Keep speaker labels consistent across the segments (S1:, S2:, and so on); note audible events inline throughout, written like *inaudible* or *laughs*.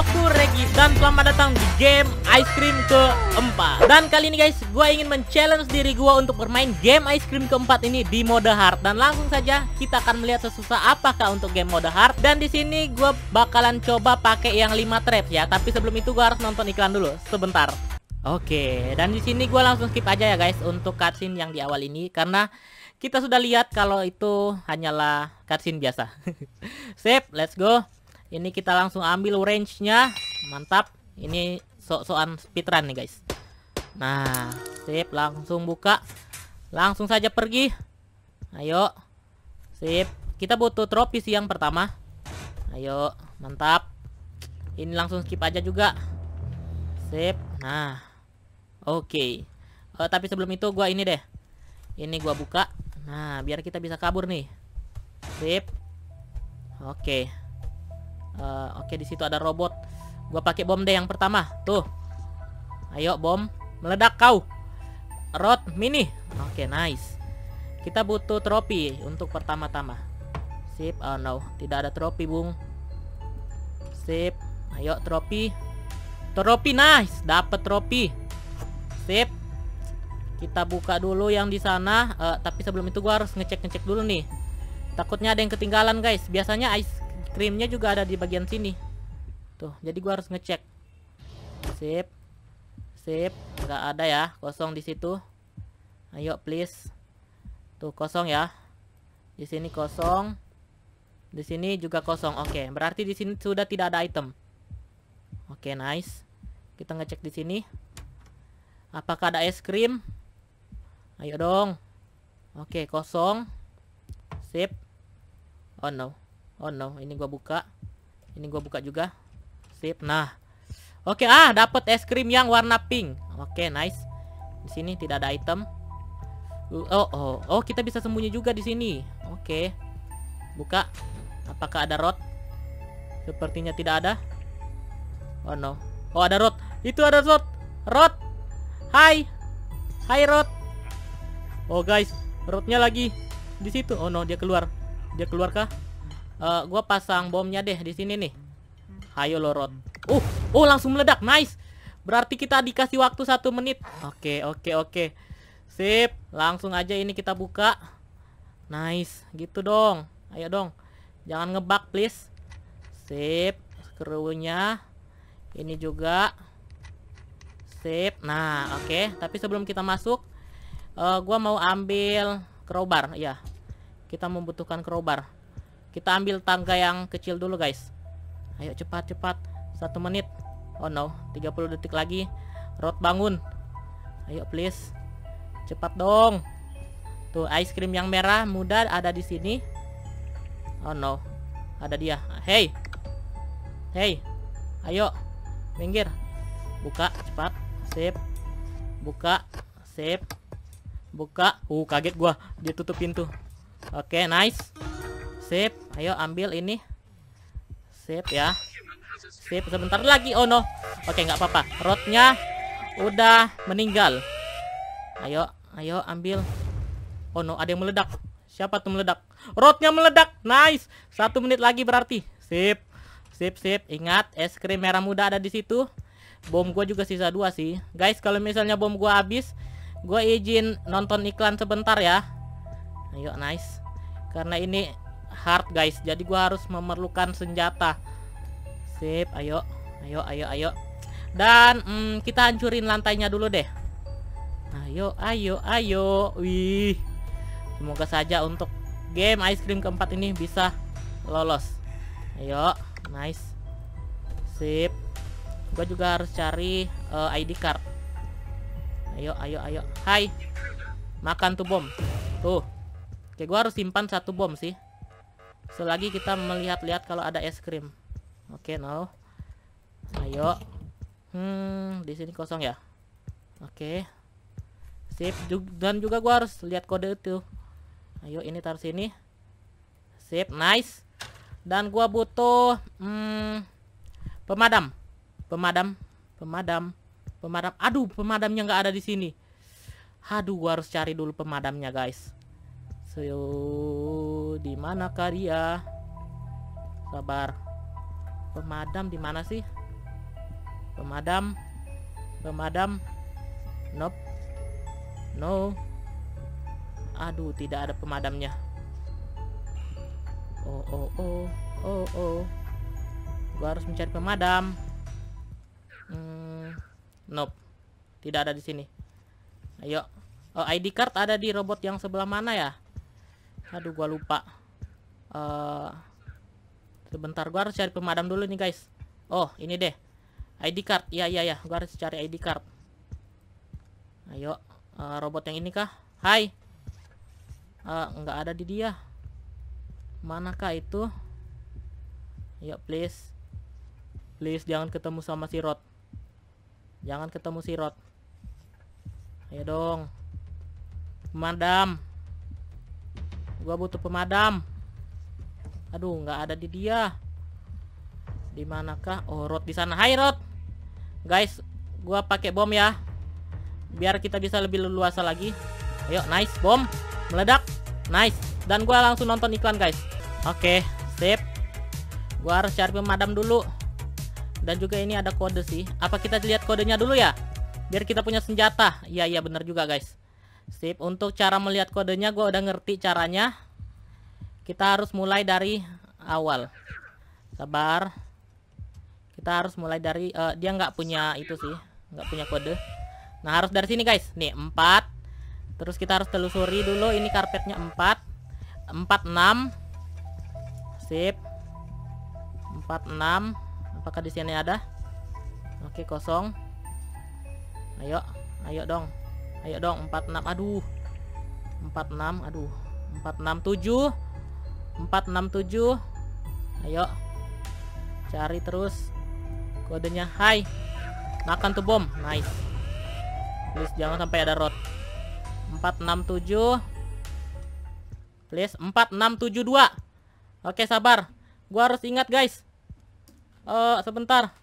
S1: aku Regi dan selamat datang di game Ice Cream keempat. Dan kali ini guys, gue ingin men-challenge diri gue untuk bermain game Ice Cream keempat ini di mode hard. Dan langsung saja kita akan melihat sesusah apakah untuk game mode hard. Dan di sini gue bakalan coba pakai yang 5 traps ya. Tapi sebelum itu gue harus nonton iklan dulu, sebentar. Oke, dan di sini gue langsung skip aja ya guys untuk cutscene yang di awal ini. Karena kita sudah lihat kalau itu hanyalah cutscene biasa. *laughs* Sip, let's go ini kita langsung ambil range-nya. Mantap. Ini sok-sokan speedrun nih, guys. Nah, sip, langsung buka. Langsung saja pergi. Ayo. Sip. Kita butuh trofi sih yang pertama. Ayo, mantap. Ini langsung skip aja juga. Sip. Nah. Oke. Okay. Uh, tapi sebelum itu gua ini deh. Ini gua buka. Nah, biar kita bisa kabur nih. Sip. Oke. Okay. Uh, Oke, okay, di situ ada robot. Gua pakai bom deh yang pertama. Tuh. Ayo bom, meledak kau. Rod mini. Oke, okay, nice. Kita butuh trofi untuk pertama-tama. Sip. Oh no, tidak ada trofi, Bung. Sip. Ayo trofi. Trofi nice, dapat trofi. Sip. Kita buka dulu yang di sana. Uh, tapi sebelum itu gua harus ngecek-ngecek dulu nih. Takutnya ada yang ketinggalan, guys. Biasanya ice krimnya juga ada di bagian sini. Tuh jadi gua harus ngecek. Sip. Sip. Nggak ada ya. Kosong di situ. Ayo please. Tuh kosong ya. Di sini kosong. Di sini juga kosong. Oke berarti di sini sudah tidak ada item. Oke nice. Kita ngecek di sini. Apakah ada es krim? Ayo dong. Oke kosong. Sip. Oh no Oh no, ini gua buka. Ini gua buka juga. Sip. Nah. Oke, ah, dapat es krim yang warna pink. Oke, nice. Di sini tidak ada item. Uh, oh, oh, oh, kita bisa sembunyi juga di sini. Oke. Buka. Apakah ada rod? Sepertinya tidak ada. Oh no. Oh, ada rod. Itu ada rod. Rod. Hai. Hai rod. Oh guys, rodnya lagi di situ. Oh no, dia keluar. Dia keluar kah? Uh, gua pasang bomnya deh di sini nih. Ayo lorot. Uh, oh langsung meledak. Nice. Berarti kita dikasih waktu satu menit. Oke, oke, oke. Sip. Langsung aja ini kita buka. Nice. Gitu dong. Ayo dong. Jangan ngebug please. Sip. Skrunya. Ini juga. Sip. Nah, oke. Okay. Tapi sebelum kita masuk, uh, gua mau ambil crowbar. Ya. Kita membutuhkan crowbar. Kita ambil tangga yang kecil dulu guys. Ayo cepat cepat Satu menit. Oh no. 30 detik lagi. Rod bangun. Ayo please. Cepat dong. Tuh ice cream yang merah muda ada di sini. Oh no. Ada dia. Hey. Hey. Ayo. Minggir. Buka. Cepat. Sip. Buka. Sip. Buka. Uh kaget gua. Dia tutup pintu. Oke okay, nice. Sip, ayo ambil ini. Sip ya. Sip, sebentar lagi. Oh no. Oke, nggak apa-apa. Rodnya udah meninggal. Ayo, ayo ambil. Oh no, ada yang meledak. Siapa tuh meledak? Rodnya meledak. Nice. Satu menit lagi berarti. Sip. Sip, sip. Ingat, es krim merah muda ada di situ. Bom gua juga sisa dua sih. Guys, kalau misalnya bom gua habis, gua izin nonton iklan sebentar ya. Ayo, nice. Karena ini hard guys. Jadi gua harus memerlukan senjata. Sip ayo. Ayo ayo ayo. Dan mm, kita hancurin lantainya dulu deh. Ayo ayo ayo. Wih. Semoga saja untuk game ice cream keempat ini bisa lolos. Ayo nice. Sip. Gua juga harus cari uh, eh, ID card. Ayo ayo ayo. Hai. Makan tuh bom. Tuh. Oke gua harus simpan satu bom sih selagi kita melihat-lihat kalau ada es krim. Oke okay, no. Ayo. Hmm di sini kosong ya? Oke. Okay. sip dan juga gua harus lihat kode itu. Ayo ini taruh sini. Sip nice. Dan gua butuh hmm, pemadam. Pemadam. Pemadam. Pemadam. Aduh pemadamnya nggak ada di sini. Aduh gua harus cari dulu pemadamnya guys. So, di mana karya? Sabar. Pemadam di mana sih? Pemadam. Pemadam. Nope. No. Aduh, tidak ada pemadamnya. Oh, oh, oh. Oh, oh. Gua harus mencari pemadam. Hmm, nope. Tidak ada di sini. Ayo. Oh, ID card ada di robot yang sebelah mana ya? Aduh, gua lupa. Uh, sebentar, gua harus cari pemadam dulu nih, guys. Oh, ini deh. ID card. Iya, iya, iya. Gua harus cari ID card. Ayo. Uh, robot yang ini kah? Hai. Uh, nggak ada di dia. Manakah itu? Ayo, please. Please, jangan ketemu sama si Rod. Jangan ketemu si Rod. Ayo dong. Pemadam. Gua butuh pemadam. Aduh, nggak ada di dia. Di manakah? Oh, Rod di sana. Hai, Rod. Guys, gua pakai bom ya. Biar kita bisa lebih leluasa lagi. Ayo, nice. Bom. Meledak. Nice. Dan gua langsung nonton iklan, guys. Oke, sip. Gua harus cari pemadam dulu. Dan juga ini ada kode sih. Apa kita lihat kodenya dulu ya? Biar kita punya senjata. Iya, iya bener juga, guys. Sip, untuk cara melihat kodenya gue udah ngerti caranya. Kita harus mulai dari awal. Sabar. Kita harus mulai dari uh, dia nggak punya itu sih, nggak punya kode. Nah, harus dari sini guys. Nih, 4. Terus kita harus telusuri dulu ini karpetnya 4. 46. Sip. 46. Apakah di sini ada? Oke, kosong. Ayo, ayo dong. Ayo dong 46 aduh. 46 aduh. 467 467 Ayo. Cari terus Kodenya. Hai. Makan tuh bom. Nice. Please jangan sampai ada rot. 467 Please 4672 Oke sabar. Gua harus ingat guys. Uh, Sebentar.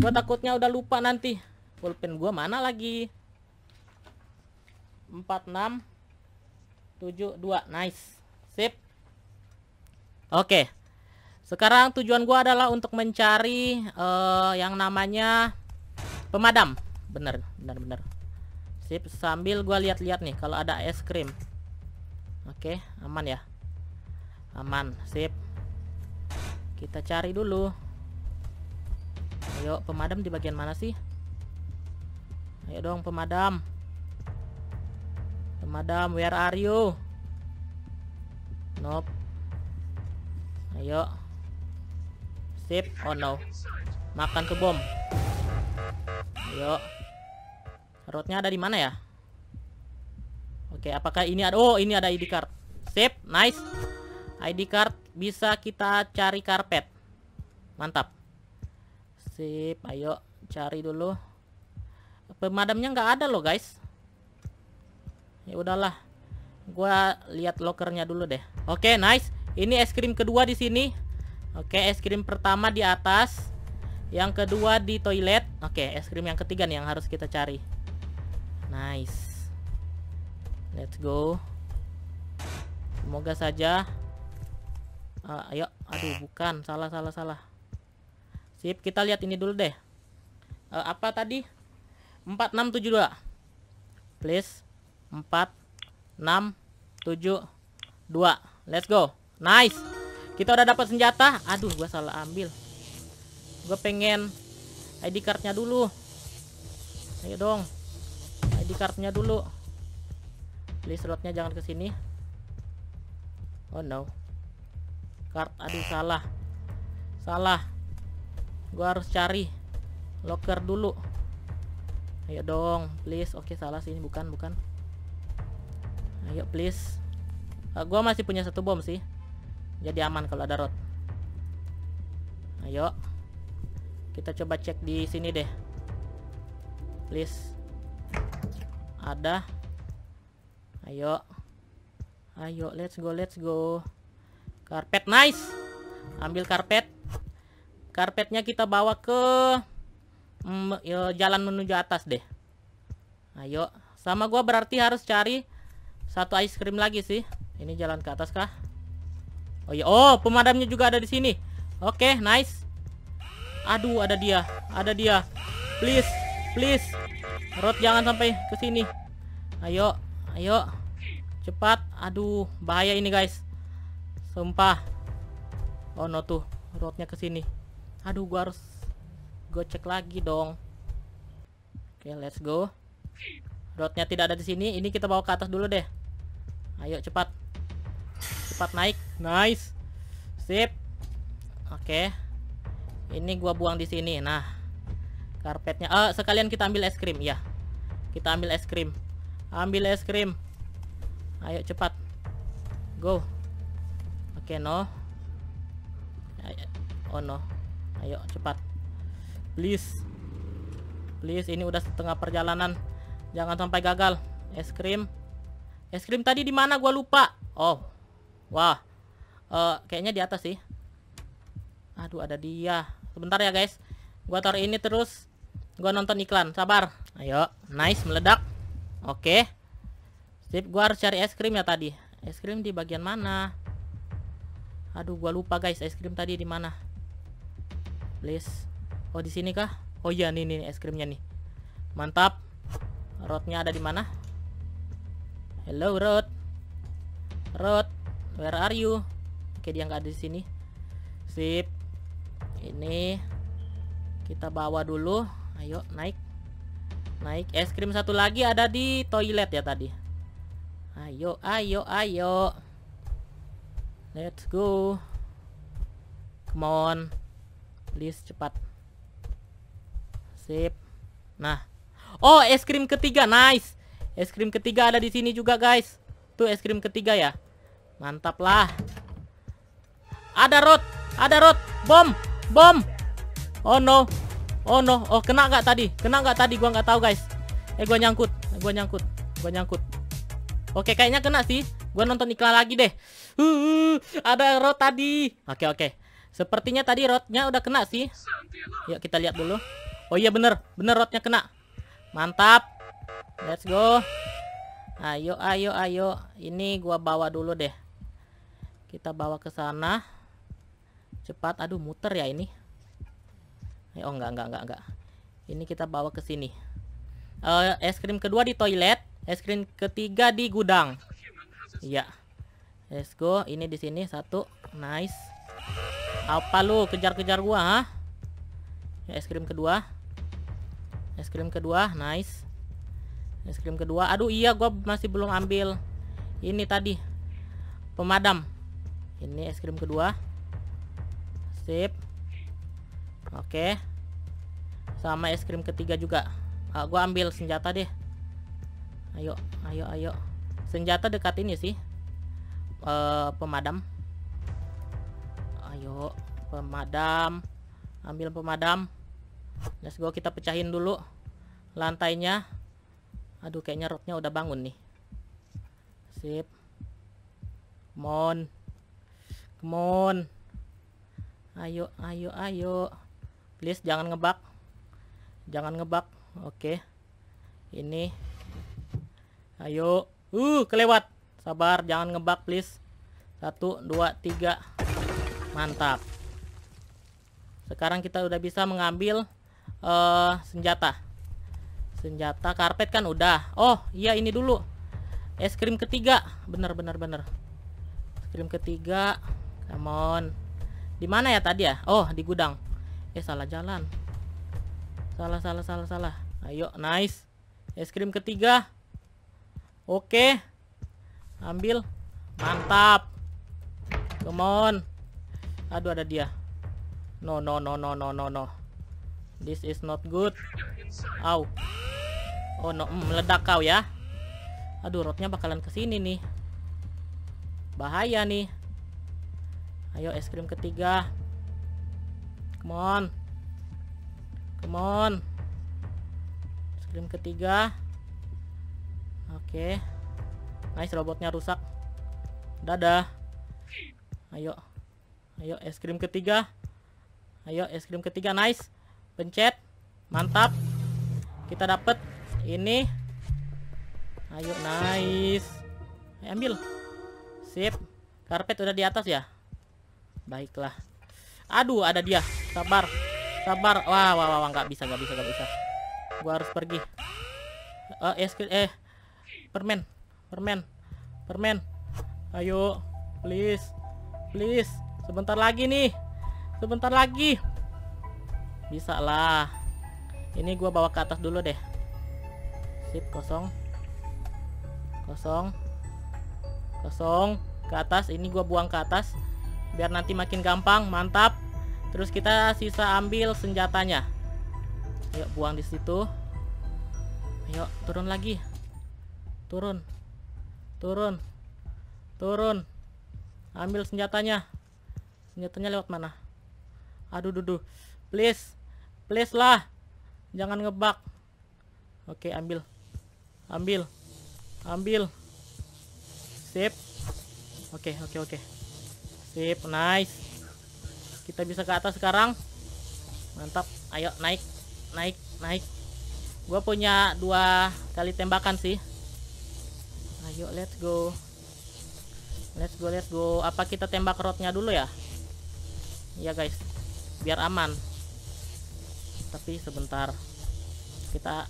S1: Gua takutnya udah lupa nanti. Pulpen gua mana lagi 46 72 nice. Sip. Oke. Sekarang tujuan gua adalah untuk mencari uh, yang namanya pemadam. Bener bener bener. Sip. Sambil gua lihat-lihat nih kalau ada es krim. Oke aman ya? Aman. Sip. Kita cari dulu. Ayo pemadam di bagian mana sih? Ayo dong pemadam Madam, where are you? Nope. Ayo. Sip. Oh no. Makan ke bom. Ayo. Roadnya ada di mana ya? Oke, apakah ini ada? Oh, ini ada ID card. Sip, nice. ID card bisa kita cari karpet. Mantap. Sip, ayo cari dulu. Pemadamnya nggak ada loh, guys ya udahlah. Gua lihat lokernya dulu deh. Oke okay, nice. Ini es krim kedua di sini. Oke okay, es krim pertama di atas yang kedua di toilet. Oke okay, es krim yang ketiga nih yang harus kita cari. Nice. Let's go. Semoga saja uh, ayo. Aduh bukan. Salah salah salah. Sip kita lihat ini dulu deh. Uh, apa tadi? 4672 please 4 6 7 2 let's go. Nice. Kita udah dapat senjata. Aduh gua salah ambil. Gue pengen ID cardnya dulu. Ayo dong. ID cardnya dulu. Please slotnya jangan ke sini. Oh no. Card aduh salah. Salah. Gua harus cari locker dulu. Ayo dong please. Oke salah sini bukan bukan Ayo please. Uh, gua masih punya satu bom sih. Jadi aman kalau ada rot. Ayo. Kita coba cek di sini deh. Please. Ada. Ayo. Ayo, let's go, let's go. Karpet nice. Ambil karpet. Karpetnya kita bawa ke mm, jalan menuju atas deh. Ayo. Sama gua berarti harus cari satu ice cream lagi sih. Ini jalan ke atas kah? Oh iya, oh pemadamnya juga ada di sini. Oke, okay, nice. Aduh, ada dia, ada dia. Please, please. Rod jangan sampai ke sini. Ayo, ayo. Cepat. Aduh, bahaya ini guys. Sumpah. Oh no tuh, rodnya ke sini. Aduh, gua harus gue cek lagi dong. Oke, let's go. Rodnya tidak ada di sini. Ini kita bawa ke atas dulu deh. Ayo cepat. Cepat naik. Nice. Sip. Oke. Ini gua buang di sini. Nah, karpetnya. Eh, sekalian kita ambil es krim ya. Kita ambil es krim. Ambil es krim. Ayo cepat. Go. Oke, no. Oh no. Ayo cepat. Please. Please, ini udah setengah perjalanan. Jangan sampai gagal. Es krim. Es krim tadi di mana? Gua lupa. Oh. Wah. Uh, kayaknya di atas sih. Aduh, ada dia. Sebentar ya, guys. Gua taruh ini terus. Gua nonton iklan. Sabar. Ayo. Nice, meledak. Oke. Sip, gua harus cari es krim ya tadi. Es krim di bagian mana? Aduh, gua lupa, guys. Es krim tadi di mana? Please. Oh, di sini kah? Oh iya, nih nih es krimnya nih. Mantap. Rodnya ada di mana? Hello, Rod. Rod, where are you? Oke, dia nggak ada di sini. Sip. Ini kita bawa dulu. Ayo, naik. Naik. Es krim satu lagi ada di toilet ya tadi. Ayo, ayo, ayo. Let's go. Come on. Please cepat. Sip. Nah. Oh, es krim ketiga. Nice. Es krim ketiga ada di sini juga, guys. Tuh es krim ketiga ya. Mantap lah. Ada rot. Ada rot. Bom. Bom. Oh no. Oh no. Oh, kena nggak tadi? Kena nggak tadi? Gua nggak tahu, guys. Eh, gua nyangkut. Gua nyangkut. Gua nyangkut. Oke, kayaknya kena sih. Gua nonton iklan lagi deh. Uh, ada rot tadi. Oke, oke. Sepertinya tadi rotnya udah kena sih. Yuk kita lihat dulu. Oh iya bener, bener rotnya kena. Mantap. Let's go. Ayo, ayo, ayo. Ini gua bawa dulu deh. Kita bawa ke sana. Cepat. Aduh, muter ya ini. Oh enggak, enggak, enggak, enggak. Ini kita bawa ke sini. Uh, es krim kedua di toilet, es krim ketiga di gudang. Iya. Let's go. Ini di sini satu. Nice. Apa lu kejar-kejar gua, ha? Ya, es krim kedua. Es krim kedua, nice. Es krim kedua. Aduh, iya gua masih belum ambil ini tadi. Pemadam. Ini es krim kedua. Sip. Oke. Sama es krim ketiga juga. Ah, gua ambil senjata deh. Ayo, ayo, ayo. Senjata dekat ini sih. Uh, pemadam ayo pemadam ambil pemadam let's go kita pecahin dulu lantainya aduh kayaknya rotnya udah bangun nih. Sip. Come on. Come on. Ayo ayo ayo. Please jangan ngebak. Jangan ngebak. Oke. Ini. Ayo. Uh kelewat. Sabar jangan ngebak please. Satu dua tiga. Mantap. Sekarang kita udah bisa mengambil uh, senjata. Senjata karpet kan udah. Oh, iya ini dulu. Es krim ketiga. Bener bener bener. Es krim ketiga. Come on. Di mana ya tadi ya? Oh, di gudang. Eh, salah jalan. Salah salah salah salah. Ayo, nice. Es krim ketiga. Oke. Ambil. Mantap. Come on. Aduh ada dia. No no no no no no no. This is not good. Au. Oh no, mm, meledak kau ya. Aduh, rotnya bakalan ke sini nih. Bahaya nih. Ayo es krim ketiga. Come on. Come on. Es krim ketiga. Oke. Okay. Nice robotnya rusak. Dadah. Ayo. Ayo es krim ketiga. Ayo es krim ketiga nice. Pencet. Mantap. Kita dapat ini. Ayo nice. Ayo, ambil. Sip. Karpet udah di atas ya? Baiklah. Aduh, ada dia. Sabar. Sabar. Wah, wah, wah, nggak bisa, nggak bisa, nggak bisa. gua harus pergi eh es eh permen permen permen ayo please please sebentar lagi nih sebentar lagi bisa lah. Ini gua bawa ke atas dulu deh. Sip kosong. Kosong. Kosong. Ke atas ini gua buang ke atas. Biar nanti makin gampang mantap. Terus kita sisa ambil senjatanya. Yuk buang di situ. Ayo turun lagi. Turun. Turun. Turun. Ambil senjatanya. Senjatanya lewat mana? Aduh duduh please please lah. Jangan ngebak. Oke ambil. Ambil. Ambil. Sip. Oke oke oke. Sip nice. Kita bisa ke atas sekarang. Mantap. Ayo naik. Naik naik. Gue punya dua kali tembakan sih. Ayo let's go. Let's go let's go. Apa kita tembak rodnya dulu ya? Ya guys. Biar aman tapi sebentar. Kita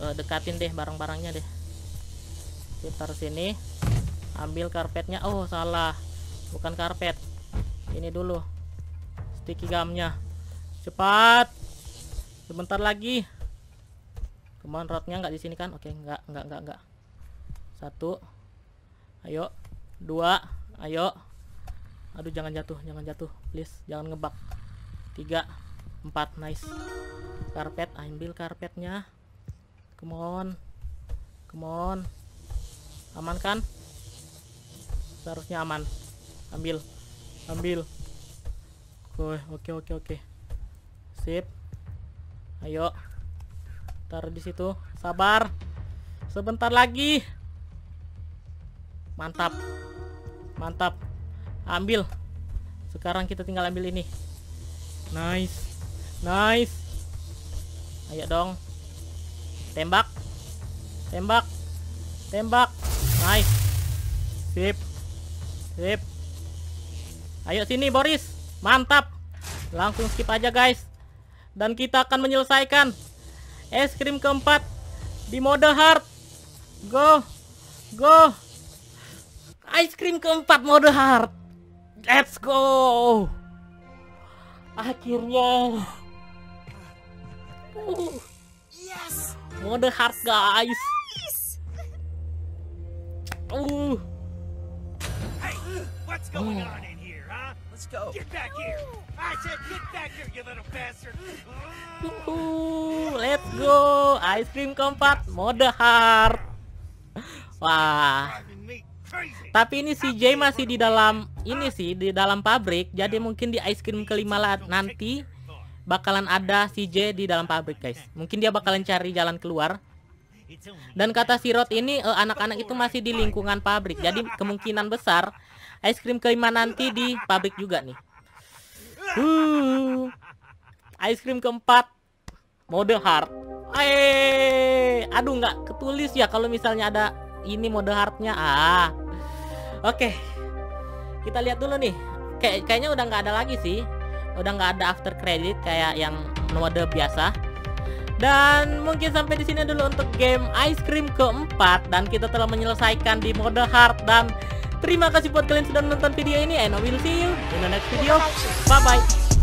S1: uh, dekatin deh barang-barangnya deh. Kita sini. Ambil karpetnya. Oh salah. Bukan karpet. Ini dulu. Sticky gumnya. Cepat. Sebentar lagi. Ke mana rodnya nggak di sini kan? Oke nggak nggak nggak nggak. Satu. Ayo. Dua. Ayo. Aduh jangan jatuh jangan jatuh. Please jangan ngebak. Tiga. Empat. Nice karpet ambil karpetnya. Come on come on aman kan? Seharusnya aman. Ambil ambil. Oke oke oke oke. Sip. Ayo. Taruh di situ. Sabar. Sebentar lagi. Mantap. Mantap. Ambil. Sekarang kita tinggal ambil ini. Nice. Nice. Ayo dong. Tembak. Tembak. Tembak. Nice. Sip. Sip. Ayo sini Boris. Mantap. Langsung skip aja guys. Dan kita akan menyelesaikan es krim keempat di mode hard. Go. Go. Ice cream keempat mode hard. Let's go. Akhirnya. Yes. Mode hard guys. Uh.
S2: Hey, what's going on in here, huh? Let's go. Get back here. I said get back here, you little bastard.
S1: Uh, let's go. Ice cream keempat mode hard. Wah. Tapi ini si Jay masih di dalam ini sih di dalam pabrik. Jadi mungkin di ice cream kelima lah nanti bakalan ada CJ di dalam pabrik guys. Mungkin dia bakalan cari jalan keluar. Dan kata si Rod ini eh, anak-anak uh, itu masih di lingkungan pabrik. Jadi kemungkinan besar es krim kelima nanti di pabrik juga nih. Uh, es krim keempat. Mode hard. Eh aduh nggak ketulis ya kalau misalnya ada ini mode hardnya. Ah. Oke. Okay. kita lihat dulu nih. Kayak kayaknya udah nggak ada lagi sih udah nggak ada after credit kayak yang mode biasa. Dan mungkin sampai di sini dulu untuk game ice cream keempat. Dan kita telah menyelesaikan di mode hard. Dan terima kasih buat kalian sudah menonton video ini. And I will see you in the next video. Bye bye